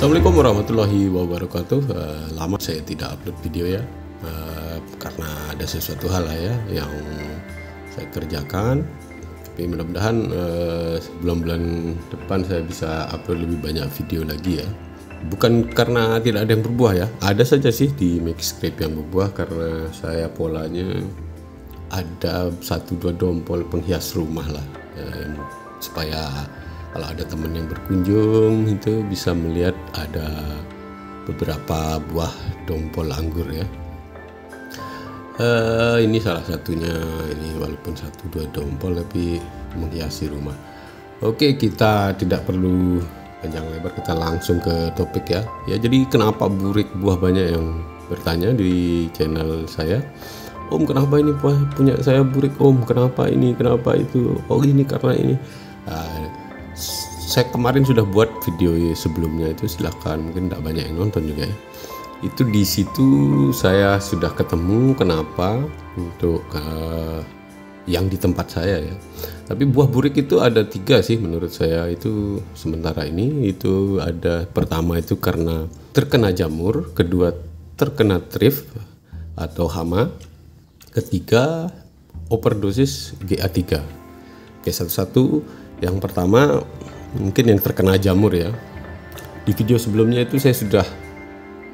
Assalamualaikum warahmatullahi wabarakatuh. Uh, lama saya tidak upload video ya, uh, karena ada sesuatu hal lah ya yang saya kerjakan. Tapi mudah-mudahan sebelum bulan depan saya bisa upload lebih banyak video lagi ya. Bukan karena tidak ada yang berbuah ya, ada saja sih di Makescript yang berbuah karena saya polanya ada satu dua dompol penghias rumah lah, supaya kalau ada teman yang berkunjung itu bisa melihat ada beberapa buah dompol anggur ya. Uh, ini salah satunya. Ini walaupun satu dua dompol tapi menghiasi rumah. Oke kita tidak perlu panjang lebar kita langsung ke topik ya. Ya jadi kenapa burik buah banyak yang bertanya di channel saya? Om kenapa ini punya saya burik? Om kenapa ini? Kenapa itu? Oh ini karena ini. Uh, saya kemarin sudah buat video sebelumnya itu silahkan mungkin tidak banyak yang nonton juga ya. Itu di situ saya sudah ketemu kenapa? Untuk uh, yang di tempat saya ya. Tapi buah burik itu ada tiga sih menurut saya. Itu sementara ini itu ada pertama itu karena terkena jamur kedua terkena trif atau hama ketiga overdosis GA3 oke satu-satu yang pertama mungkin yang terkena jamur ya. Di video sebelumnya itu saya sudah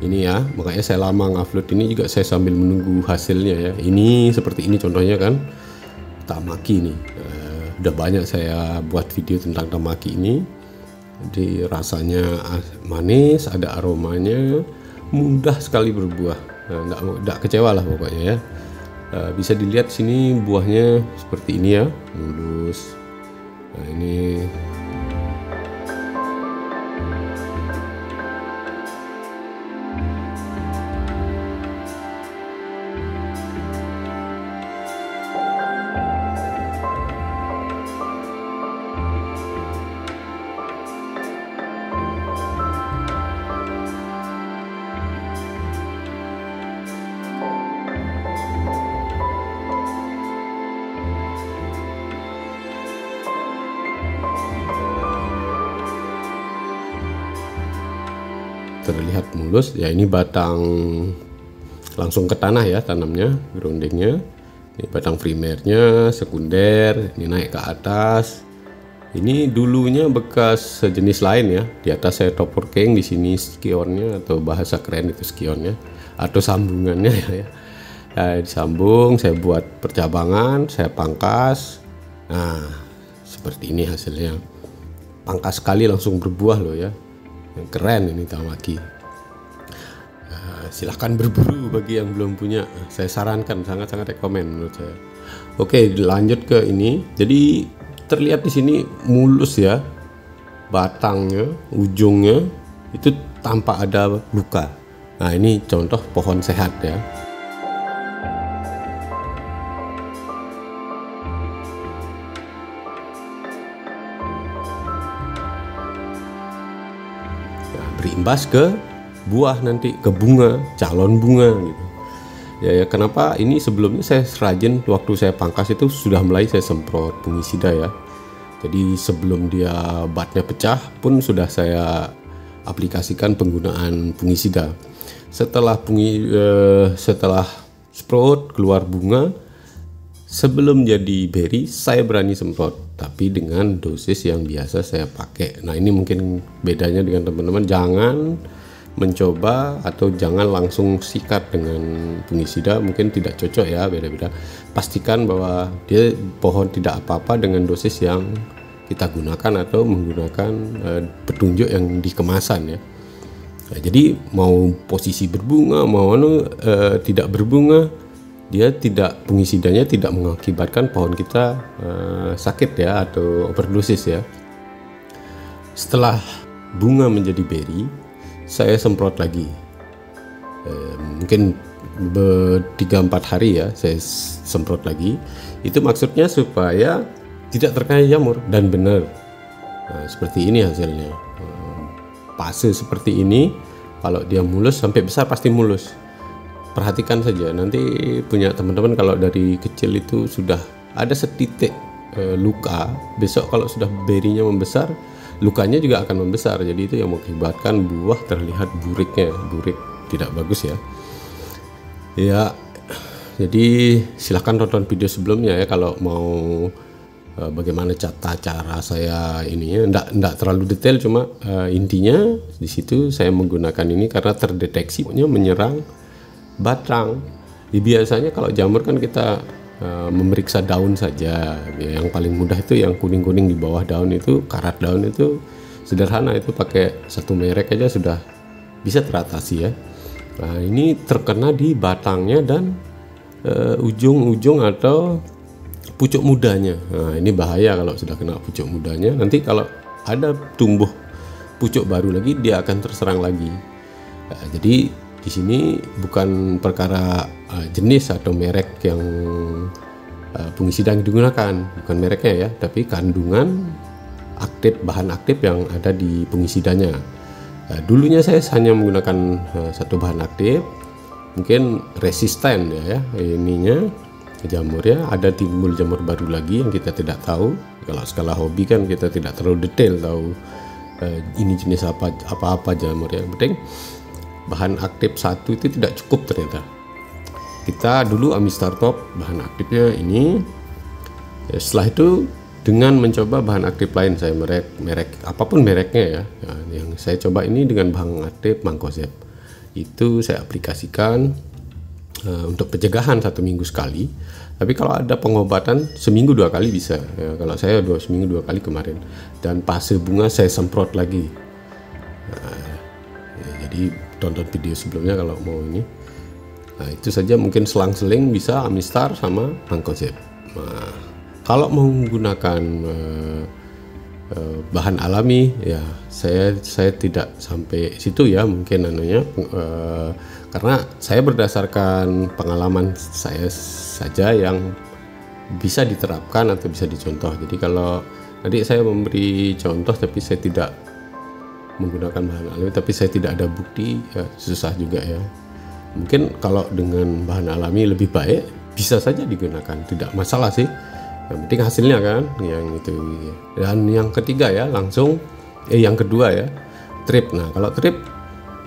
ini ya makanya saya lama ngupload ini juga saya sambil menunggu hasilnya ya. Ini seperti ini contohnya kan tamaki nih. Uh, udah banyak saya buat video tentang tamaki ini. Jadi rasanya manis ada aromanya mudah sekali berbuah. Nah, nggak kecewa lah pokoknya ya. Uh, bisa dilihat sini buahnya seperti ini ya mulus. Nah ini terlihat mulus. Ya ini batang langsung ke tanah ya tanamnya groundingnya ini batang primernya sekunder ini naik ke atas. Ini dulunya bekas sejenis lain ya. Di atas saya top working di sini skionnya atau bahasa keren itu skionnya. Atau sambungannya ya, ya. Nah, disambung saya buat percabangan saya pangkas. Nah seperti ini hasilnya. Pangkas sekali langsung berbuah loh ya keren ini tamaki uh, silahkan berburu bagi yang belum punya. Saya sarankan sangat-sangat rekomend menurut saya. Oke lanjut ke ini. Jadi terlihat di sini mulus ya batangnya ujungnya itu tanpa ada luka. Nah ini contoh pohon sehat ya berimbas ke buah nanti ke bunga calon bunga gitu. Ya ya kenapa? Ini sebelumnya saya serajin waktu saya pangkas itu sudah mulai saya semprot fungisida ya. Jadi sebelum dia batnya pecah pun sudah saya aplikasikan penggunaan fungisida setelah pungi eh, setelah sprout keluar bunga sebelum jadi berry saya berani semprot tapi dengan dosis yang biasa saya pakai. Nah ini mungkin bedanya dengan teman-teman. Jangan mencoba atau jangan langsung sikat dengan fungisida. Mungkin tidak cocok ya beda-beda. Pastikan bahwa dia pohon tidak apa-apa dengan dosis yang kita gunakan atau menggunakan uh, petunjuk yang di kemasan ya. Nah, jadi mau posisi berbunga mau uh, tidak berbunga dia tidak pengisidanya tidak mengakibatkan pohon kita uh, sakit ya atau overdosis ya. Setelah bunga menjadi berry, saya semprot lagi. Uh, mungkin tiga empat hari ya saya semprot lagi. Itu maksudnya supaya tidak terkena jamur dan benar. Nah, seperti ini hasilnya. Uh, fase seperti ini kalau dia mulus sampai besar pasti mulus perhatikan saja nanti punya teman-teman kalau dari kecil itu sudah ada setitik e, luka besok kalau sudah berinya membesar lukanya juga akan membesar. Jadi itu yang mengakibatkan buah terlihat buriknya. Burik tidak bagus ya. Ya jadi silahkan tonton video sebelumnya ya kalau mau uh, bagaimana cara cara saya ini ya. Enggak, enggak terlalu detail cuma uh, intinya di situ saya menggunakan ini karena terdeteksinya menyerang batang ya, biasanya kalau jamur kan kita uh, memeriksa daun saja ya, yang paling mudah itu yang kuning-kuning di bawah daun itu karat daun itu sederhana itu pakai satu merek aja sudah bisa teratasi ya nah ini terkena di batangnya dan uh, ujung-ujung atau pucuk mudanya. Nah, ini bahaya kalau sudah kena pucuk mudanya. Nanti kalau ada tumbuh pucuk baru lagi, dia akan terserang lagi. Nah, jadi di sini bukan perkara uh, jenis atau merek yang uh, fungisida yang digunakan, bukan mereknya ya, tapi kandungan aktif bahan aktif yang ada di fungisidanya. Nah, dulunya saya hanya menggunakan uh, satu bahan aktif, mungkin resisten ya, ya ininya jamur ya ada timbul jamur baru lagi yang kita tidak tahu. Kalau skala hobi kan kita tidak terlalu detail tahu uh, ini jenis apa apa apa jamur yang penting bahan aktif satu itu tidak cukup ternyata kita dulu Amistar Top bahan aktifnya ini ya, setelah itu dengan mencoba bahan aktif lain saya merek merek apa pun mereknya ya, ya yang saya coba ini dengan bahan aktif Mangkosep itu saya aplikasikan uh, untuk pencegahan satu minggu sekali. Tapi kalau ada pengobatan seminggu dua kali bisa. Ya, kalau saya dua seminggu dua kali kemarin. Dan fase bunga saya semprot lagi. Nah, ya, jadi tonton video sebelumnya kalau mau ini. Nah itu saja mungkin selang-seling bisa Amistar sama Angkosep. Nah, kalau menggunakan uh, bahan alami ya saya saya tidak sampai situ ya mungkin anunya uh, karena saya berdasarkan pengalaman saya saja yang bisa diterapkan atau bisa dicontoh jadi kalau tadi saya memberi contoh tapi saya tidak menggunakan bahan alami tapi saya tidak ada bukti ya susah juga ya. Mungkin kalau dengan bahan alami lebih baik bisa saja digunakan. Tidak masalah sih. Yang penting hasilnya kan yang itu dan yang ketiga ya langsung eh yang kedua ya trip. Nah kalau trip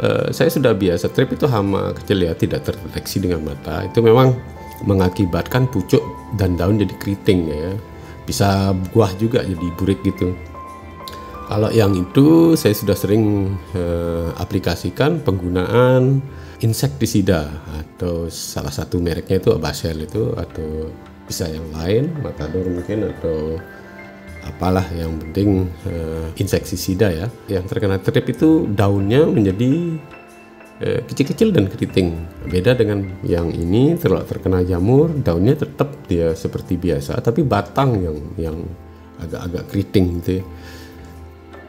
eh, saya sudah biasa trip itu hama kecil ya tidak terdeteksi dengan mata. Itu memang mengakibatkan pucuk dan daun jadi keriting ya. Bisa buah juga jadi burik gitu kalau yang itu saya sudah sering eh, aplikasikan penggunaan insektisida atau salah satu mereknya itu Abasel itu atau bisa yang lain matador mungkin atau apalah yang penting uh, insektisida ya yang terkena trip itu daunnya menjadi uh, kecil-kecil dan keriting beda dengan yang ini terlalu terkena jamur daunnya tetap dia seperti biasa tapi batang yang yang agak-agak keriting gitu ya.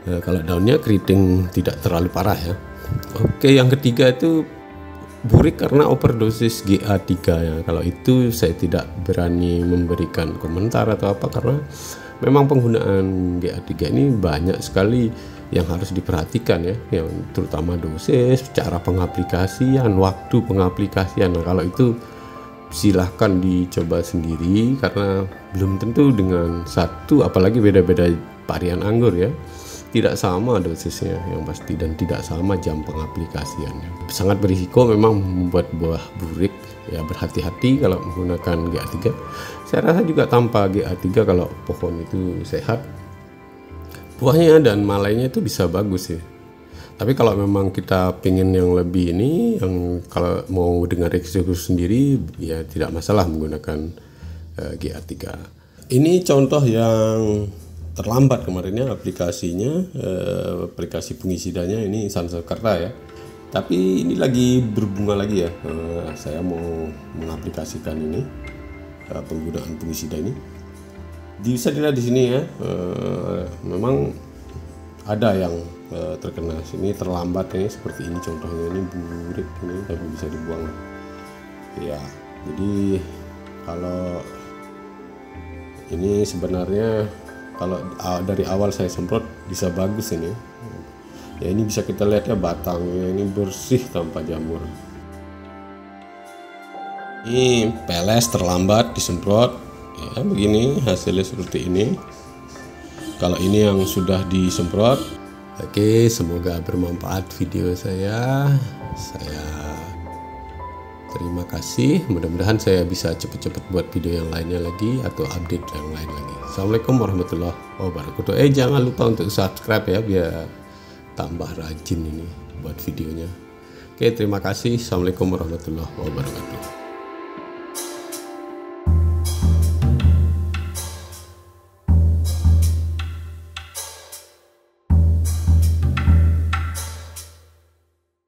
Uh, kalau daunnya keriting tidak terlalu parah ya. Oke yang ketiga itu burik karena overdosis GA3 ya. Kalau itu saya tidak berani memberikan komentar atau apa karena memang penggunaan GA3 ini banyak sekali yang harus diperhatikan ya. Yang terutama dosis cara pengaplikasian waktu pengaplikasian. Nah kalau itu silahkan dicoba sendiri karena belum tentu dengan satu apalagi beda-beda varian anggur ya tidak sama dosisnya yang pasti dan tidak sama jam pengaplikasiannya. Sangat berisiko memang membuat buah burik ya berhati-hati kalau menggunakan GA3 saya rasa juga tanpa GA3 kalau pohon itu sehat buahnya dan malainya itu bisa bagus sih. Tapi kalau memang kita pengen yang lebih ini yang kalau mau dengar risiko sendiri ya tidak masalah menggunakan uh, eh, GA3 ini contoh yang terlambat kemarinnya aplikasinya uh, aplikasi pengisidanya ini Sansekerta ya. Tapi ini lagi berbunga lagi ya uh, saya mau mengaplikasikan ini uh, penggunaan fungisida ini. Bisa dilihat di sini ya uh, memang ada yang uh, terkena. Sini terlambat ini seperti ini contohnya ini burik ini tapi bisa dibuang ya jadi kalau ini sebenarnya kalau dari awal saya semprot bisa bagus ini. Ya ini bisa kita lihat ya batangnya ini bersih tanpa jamur. Ini peles terlambat disemprot. Ya begini hasilnya seperti ini. Kalau ini yang sudah disemprot oke semoga bermanfaat video saya. Saya terima kasih. Mudah-mudahan saya bisa cepet-cepet buat video yang lainnya lagi atau update yang lain lagi. Assalamualaikum warahmatullahi wabarakatuh. Eh jangan lupa untuk subscribe ya biar tambah rajin ini buat videonya. Oke terima kasih. Assalamualaikum warahmatullahi wabarakatuh